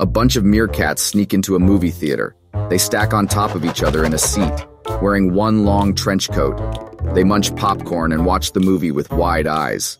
A bunch of meerkats sneak into a movie theater. They stack on top of each other in a seat, wearing one long trench coat. They munch popcorn and watch the movie with wide eyes.